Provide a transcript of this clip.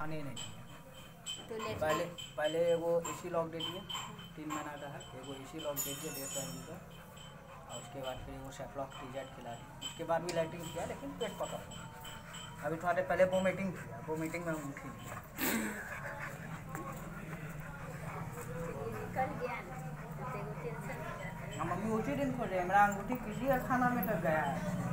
खाने नहीं तो पहले पहले एगो ए सी लॉक दे दिए तीन महीना का है एगो ए सी लॉक दे दिए डेढ़ सौ एम का और उसके बाद फिर एगो सेफलॉक टी जेट खिला दिए। उसके बाद भी लाइटिंग किया लेकिन पेट पका। अभी थोड़ा देर पहले वोमिटिंग किया वोमिटिंग में उठी हाँ। मम्मी उसी दिन खोले मेरा अंगूठी किसी का खाना में लग गया है।